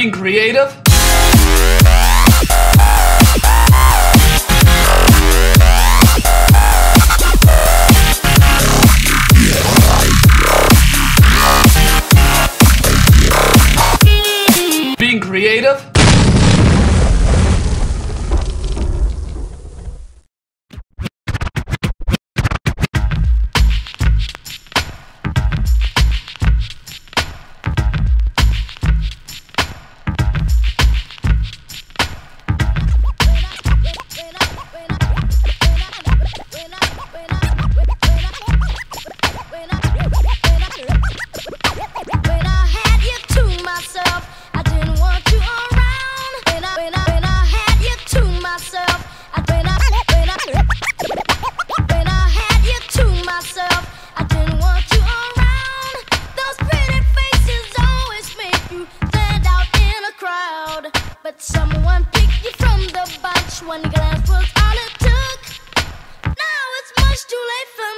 being creative? Being creative? one glance was all it took. Now it's much too late for.